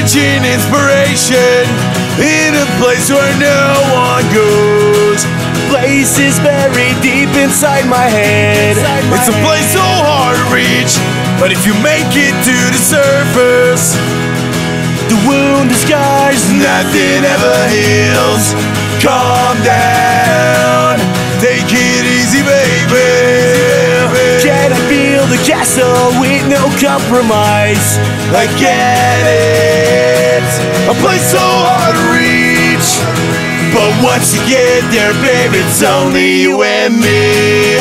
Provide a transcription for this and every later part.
searching inspiration in a place where no one goes. Place is buried deep inside my head. It's a place so hard to reach, but if you make it to the surface, The wound is scars. nothing ever heals. Calm down, compromise? I get it. A place so hard to reach. But once you get there, baby, it's only you and me.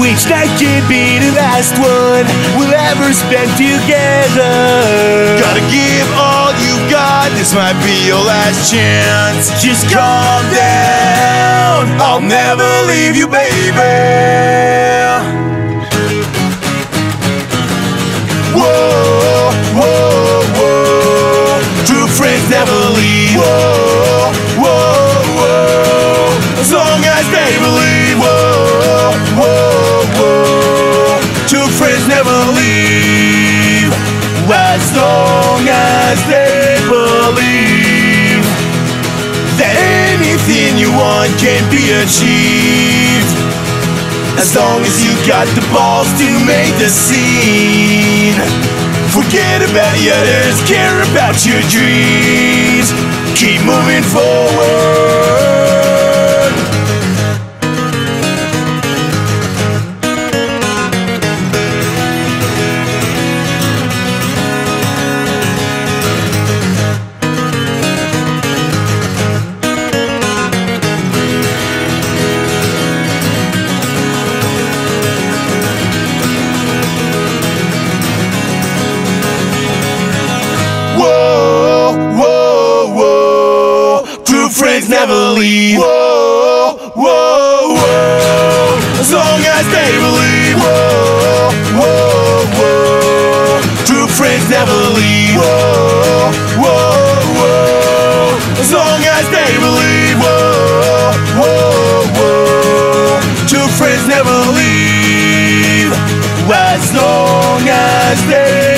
Which night can be the last one we'll ever spend together? Gotta give all this might be your last chance. Just calm down, I'll never leave you, baby. Whoa, whoa, whoa. True friends never leave. Whoa, whoa, whoa. As long as they believe. That anything you want can be achieved. As long as you got the balls to make the scene. Forget about the others, care about your dreams. Keep moving forward. Never leave. Whoa, whoa, whoa. As long as they believe. Whoa, whoa, whoa. True friends never leave. Whoa, whoa, whoa. As long as they believe. Whoa, whoa, whoa. True friends never leave. As long as they